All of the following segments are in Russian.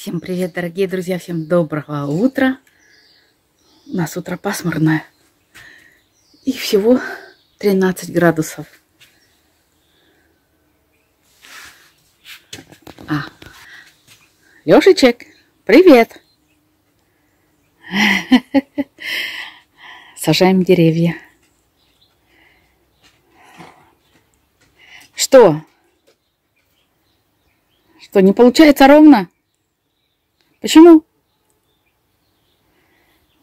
Всем привет, дорогие друзья, всем доброго утра. У нас утро пасмурное. И всего 13 градусов. А, Лешечек, привет. Сажаем деревья. Что? Что, не получается ровно? Почему?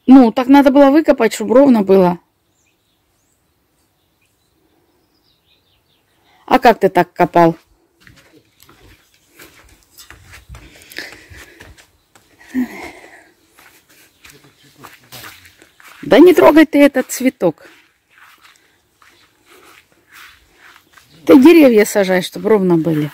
Ну, так надо было выкопать, чтобы ровно было. А как ты так копал? Да не трогай ты этот цветок. Ты деревья сажай, чтобы ровно были.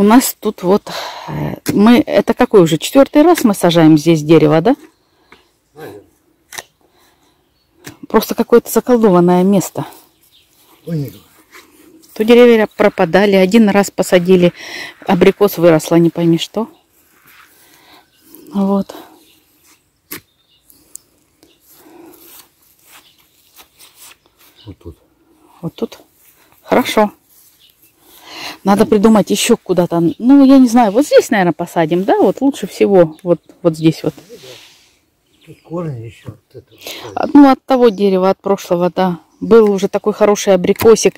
У нас тут вот э, мы это какой уже четвертый раз мы сажаем здесь дерево, да? Просто какое-то заколдованное место. То деревья пропадали, один раз посадили, абрикос выросла, не пойми что. Вот. Вот тут. Вот тут. Хорошо. Надо придумать еще куда-то. Ну, я не знаю, вот здесь, наверное, посадим, да? Вот лучше всего. Вот, вот здесь вот. Тут корни еще. Вот это. От- Ну, от того дерева, от прошлого, да. Был уже такой хороший абрикосик.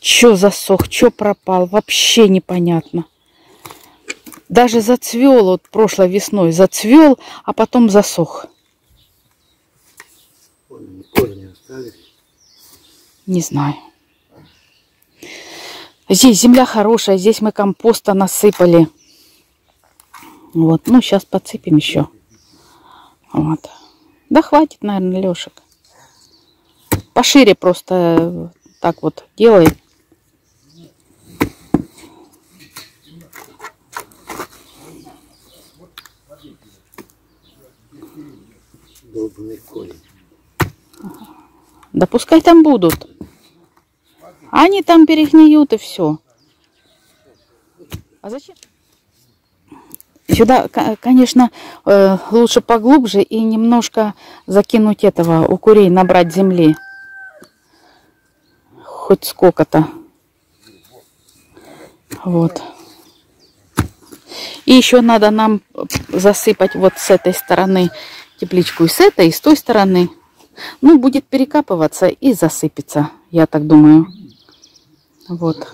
Че засох, че пропал, вообще непонятно. Даже зацвел вот прошлой весной, зацвел, а потом засох. Корни, корни остались. Не знаю. Здесь земля хорошая, здесь мы компоста насыпали. Вот, ну сейчас подсыпем еще. Вот. Да хватит, наверное, Лешек. Пошире просто э, так вот делай. Долбанный корень. Да пускай там будут. Они там перегниют и все. А зачем? Сюда, ко- конечно, э, лучше поглубже и немножко закинуть этого, у курей набрать земли. Хоть сколько-то. Вот. И еще надо нам засыпать вот с этой стороны тепличку и с этой, и с той стороны. Ну, будет перекапываться и засыпется, я так думаю. Вот.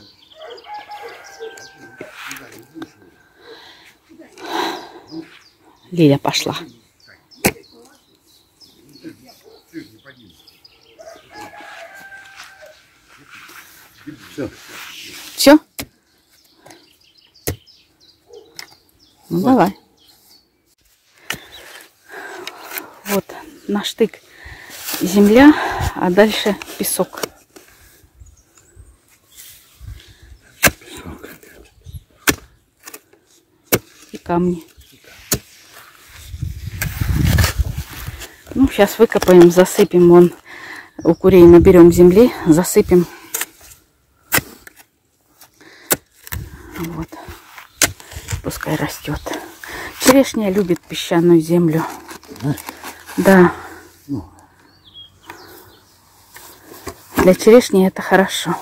Лиля пошла. Все. Все? Ну, давай. Вот наш штык земля, а дальше. Песок. Камни. Ну, сейчас выкопаем, засыпем вон у курей, наберем земли, засыпем. Вот. Пускай растет. Черешня любит песчаную землю. Да. Для черешни это хорошо.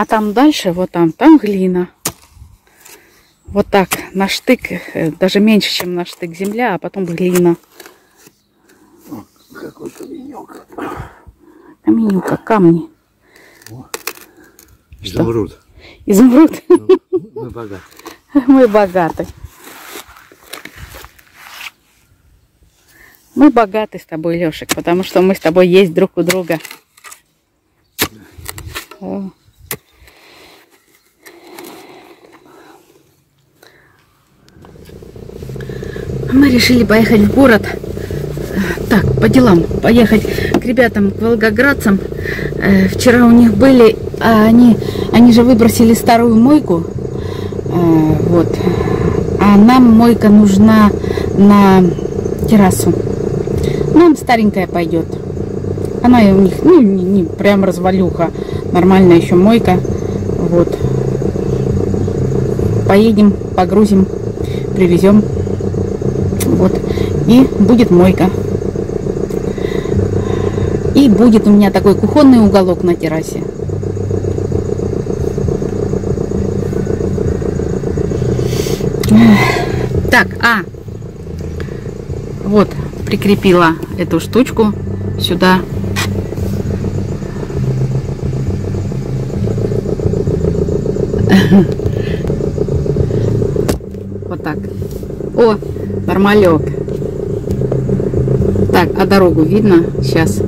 А там дальше, вот там, там глина. Вот так, на штык, э, даже меньше, чем на штык земля, а потом глина. О, какой каменек. Каменюка, камни. Изумруд. Изумруд. Ну, Мы богаты. Мы богаты. Мы богаты с тобой, Лешек, потому что мы с тобой есть друг у друга. О. Мы решили поехать в город. Так, по делам. Поехать к ребятам, к волгоградцам. Э, Вчера у них были, а они, они же выбросили старую мойку. Э, Вот. А нам мойка нужна на террасу. Нам старенькая пойдет. Она у них, ну, не, не прям развалюха, нормальная еще мойка. Вот. Поедем, погрузим, привезем. Вот. И будет мойка. И будет у меня такой кухонный уголок на террасе. Так, а, вот, прикрепила эту штучку сюда. Вот так. О, нормалек. Так, а дорогу видно? Сейчас.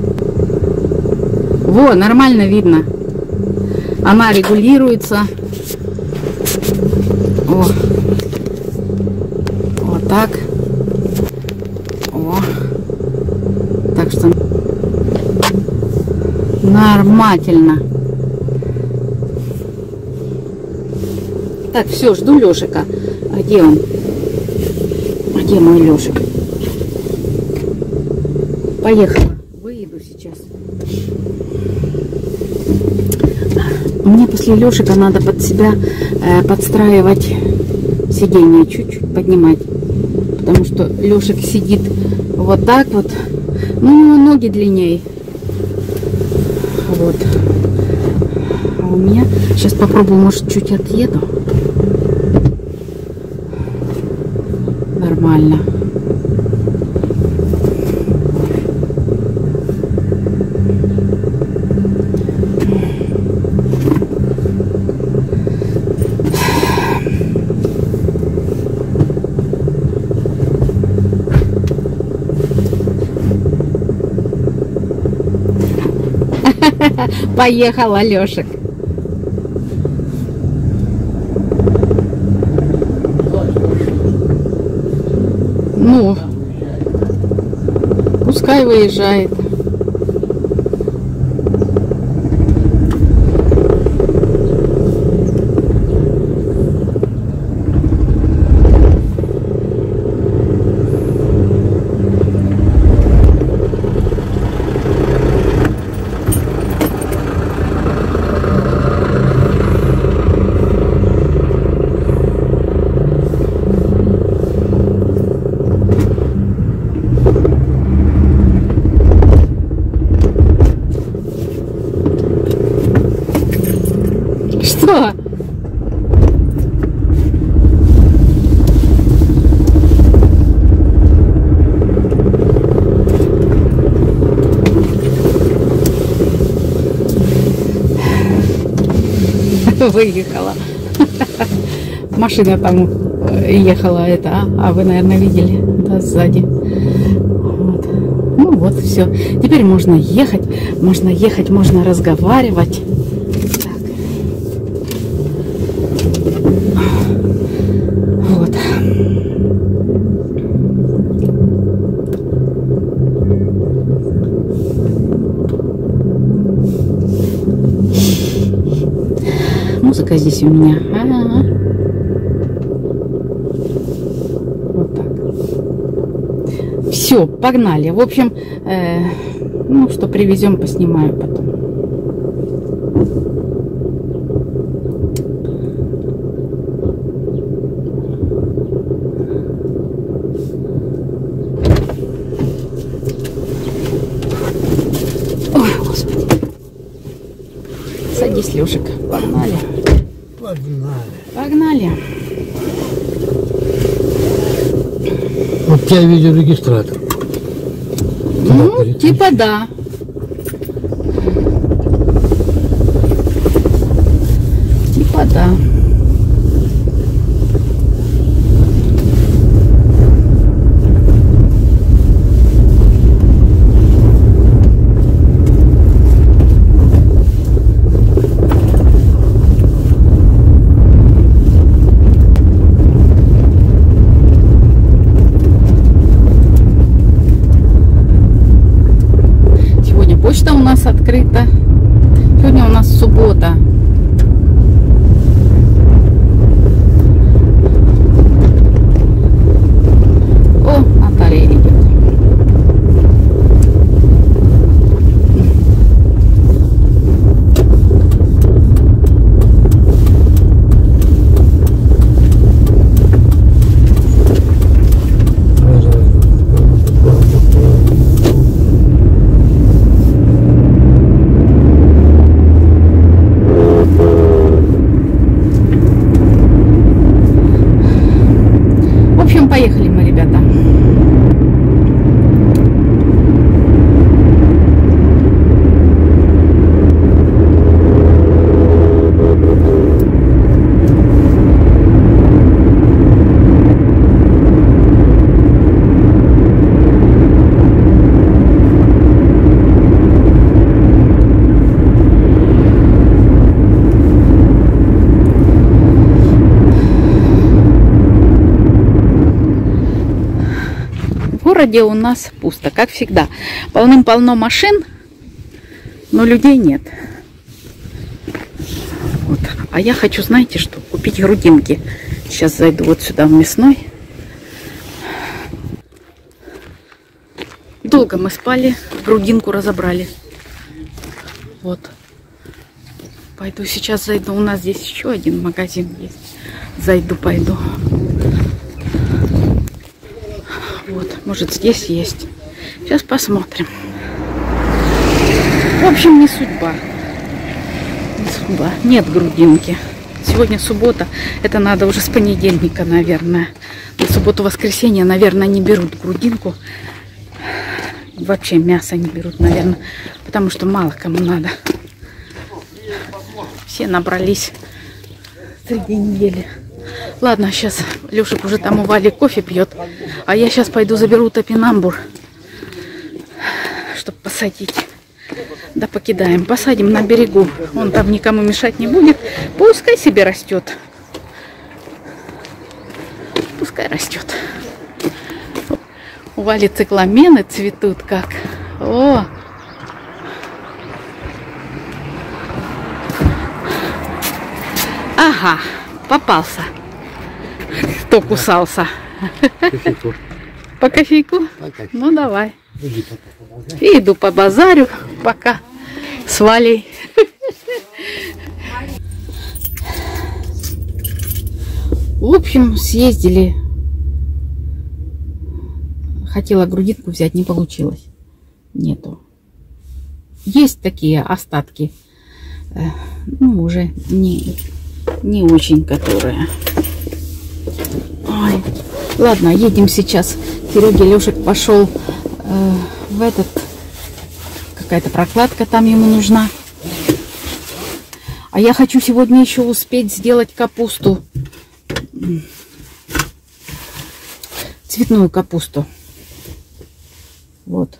Во, нормально видно. Она регулируется. О. Вот так. О. Так что нормально. Так, все, жду Лешика. А где он? Где мой Лешик? Поехала. Выеду сейчас. Мне после Лешика надо под себя э, подстраивать сиденье, чуть-чуть поднимать. Потому что Лешик сидит вот так вот. Ну, ноги длиннее. Вот. А у меня... Сейчас попробую, может, чуть отъеду. Нормально. Поехал Алешек. Ну, пускай выезжает. Что? Выехала. Машина там э, ехала, это, а, а вы, наверное, видели, да, сзади. Вот. Ну вот, все. Теперь можно ехать, можно ехать, можно разговаривать. Так. Вот. Музыка здесь у меня. А-а-а. Вот так. Все, погнали. В общем, э, ну что привезем, поснимаю потом. Ой, господи. Садись, Лешик. Погнали. Погнали. Погнали. Вот тебя видеорегистратор. Ну, переключи. типа да. Типа да. Сегодня почта у нас открыта. Сегодня у нас суббота. Поехали мы, ребята. В городе у нас пусто, как всегда. Полным-полно машин, но людей нет. Вот. А я хочу, знаете что, купить грудинки. Сейчас зайду вот сюда в мясной. Долго мы спали, грудинку разобрали. Вот. Пойду сейчас зайду. У нас здесь еще один магазин есть. Зайду, пойду. Вот, может здесь есть. Сейчас посмотрим. В общем, не судьба. Не судьба. Нет грудинки. Сегодня суббота. Это надо уже с понедельника, наверное. На субботу-воскресенье, наверное, не берут грудинку. Вообще мясо не берут, наверное. Потому что мало кому надо. Все набрались среди недели. Ладно, сейчас Лешек уже там у Вали кофе пьет. А я сейчас пойду заберу топинамбур, чтобы посадить. Да покидаем. Посадим на берегу. Он там никому мешать не будет. Пускай себе растет. Пускай растет. У Вали цикламены цветут как. О! Ага, попался. Кто кусался? Кофейку. По кофейку? Ну давай. Иди пока побазарь. И иду по базарю пока с Валей. В общем, съездили. Хотела грудинку взять, не получилось. Нету. Есть такие остатки. э, Ну, уже не, не очень которые. Ой. Ладно, едем сейчас. Серега Лешек пошел э, в этот. Какая-то прокладка там ему нужна. А я хочу сегодня еще успеть сделать капусту. Цветную капусту. Вот.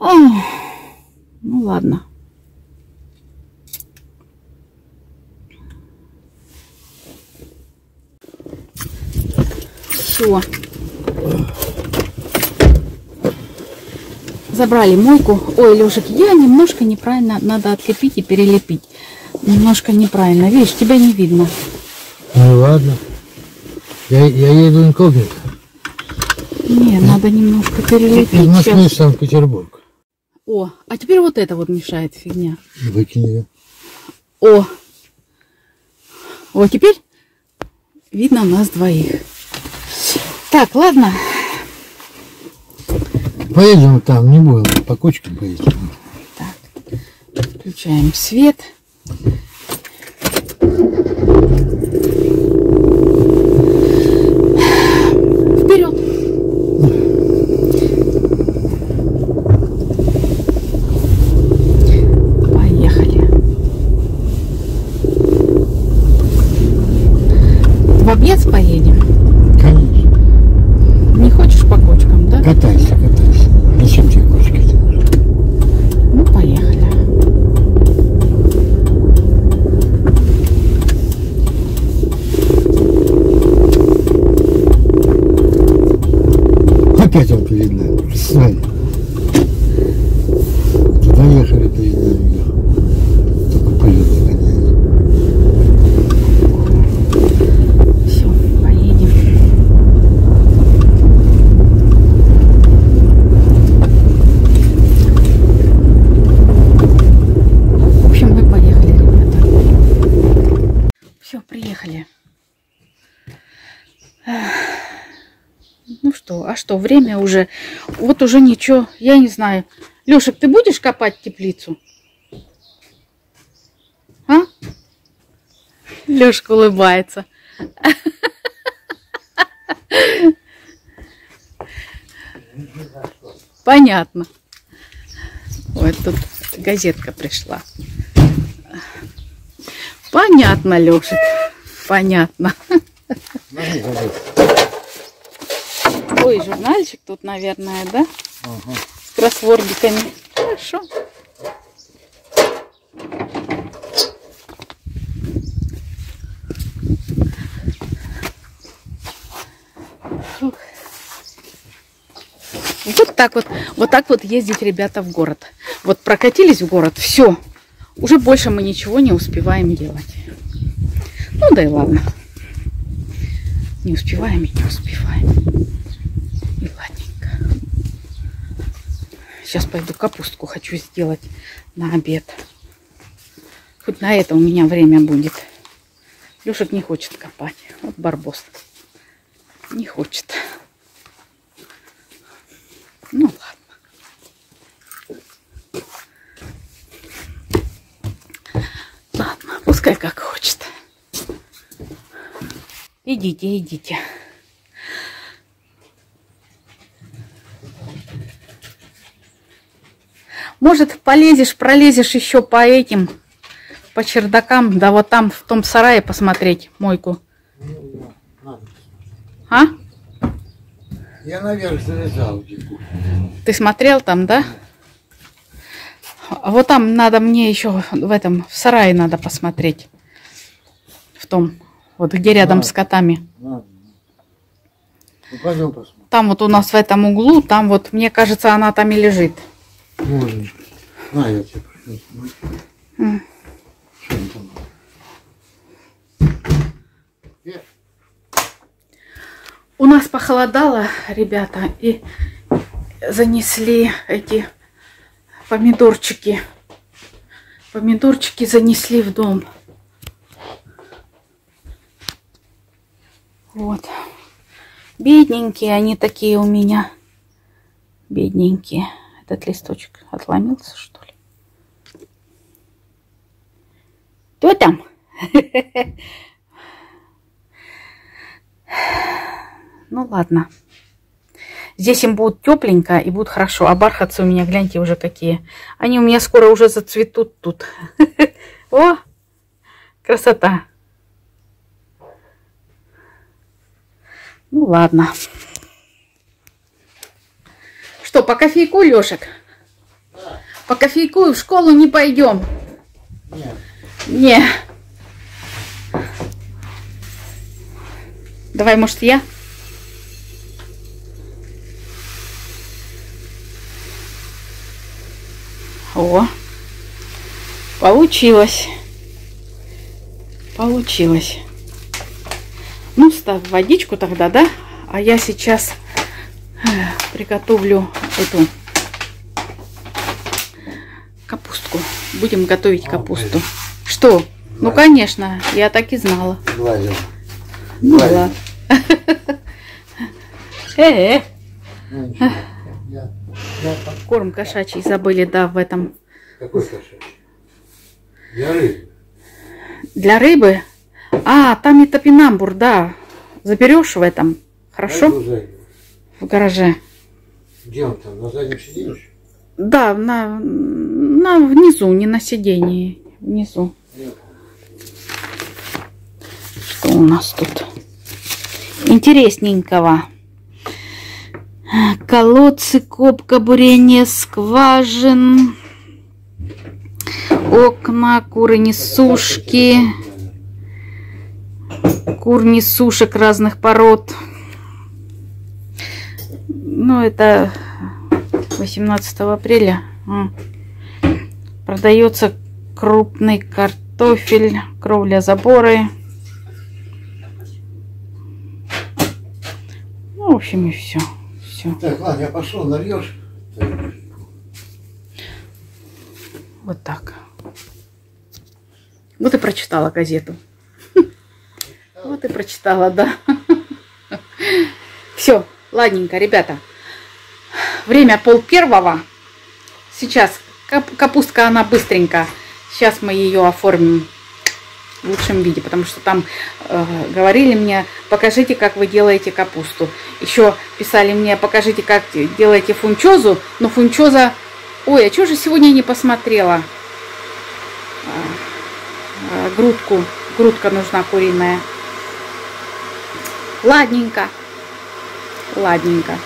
Ах, ну ладно. Все. Забрали мойку. Ой, Лешек, я немножко неправильно надо открепить и перелепить. Немножко неправильно. Видишь, тебя не видно. Ну ладно. Я, я еду инкогнито. Не, надо немножко перелепить. Москвы Щас. в Санкт-Петербург. О, а теперь вот это вот мешает фигня. Выкинь ее. О. О, теперь видно нас двоих. Так, ладно. Поедем там, не будем, по кочкам поедем. Так, включаем свет. Вперед! Поехали. В обед поедем? Конечно. Не хочешь по кочкам, да? Катайся, катайся. Зачем тебе кочки? Ну, поехали. Опять он перед нами. Представь. Доехали перед нами. ехал. Только пылью догоняет. Все, поедем. В общем, мы поехали, ребята. Все, приехали. Эх. Ну что, время уже, вот уже ничего, я не знаю. Лешек, ты будешь копать теплицу? А? Лешка улыбается. Понятно. Вот тут газетка пришла. Понятно, Лешек. Понятно. Ой, журнальчик тут, наверное, да? Ага. С кроссвордиками. Хорошо. Фух. Вот так вот, вот так вот ездить, ребята, в город. Вот прокатились в город, все. Уже больше мы ничего не успеваем делать. Ну да и ладно. Не успеваем и не успеваем. И ладненько. Сейчас пойду капустку хочу сделать на обед. Хоть на это у меня время будет. Лешек не хочет копать. Вот барбос. Не хочет. Ну ладно. Ладно, пускай как хочет. Идите, идите. Может, полезешь, пролезешь еще по этим, по чердакам, да вот там в том сарае посмотреть мойку. Надо. А? Я наверх залезал. Ты смотрел там, да? А вот там надо мне еще в этом, в сарае надо посмотреть. В том, вот где рядом Ладно. с котами. Ладно. Ну, пойдем посмотрим. Там вот у нас в этом углу, там вот, мне кажется, она там и лежит. Можно. На, я тебе принесу. М. Что там? У нас похолодало, ребята, и занесли эти помидорчики. Помидорчики занесли в дом. Вот. Бедненькие они такие у меня. Бедненькие. Этот листочек отломился, что ли? Кто там? Ну ладно. Здесь им будет тепленько и будет хорошо. А бархатцы у меня, гляньте, уже какие. Они у меня скоро уже зацветут тут. О, красота. Ну ладно. Что, по кофейку, Лешек? По кофейку в школу не пойдем. Нет. Не. Давай, может, я? О, получилось. Получилось. Ну, ставь водичку тогда, да? А я сейчас э, приготовлю эту капустку. Будем готовить О, капусту. Что? Ну, конечно, я так и знала. Глазил. Ну, ладно. Э, Ну, корм кошачий забыли, да, в этом. Какой кошачий? Я рыб. Для рыбы? А, там и топинамбур, да. Заберешь в этом? Хорошо? Пойду зайду. В гараже. Где он там? На заднем сиденье? Да, на, на внизу, не на сидении. Внизу. Что у нас тут? Интересненького. Колодцы, копка, бурение скважин, окна, куры несушки, кур несушек разных пород. Ну, это 18 апреля. М. Продается крупный картофель, кровля заборы. Ну, в общем, и все. Все. Так, ладно, я пошел, нальешь. Вот так. Вот и прочитала газету. Вот и прочитала, да. Все, ладненько, ребята. Время пол первого. Сейчас кап- капустка, она быстренько. Сейчас мы ее оформим в лучшем виде, потому что там э, говорили мне, покажите, как вы делаете капусту. Еще писали мне, покажите, как делаете фунчозу, но фунчоза... Ой, а что же сегодня не посмотрела? А, грудку, грудка нужна куриная. Ладненько, ладненько.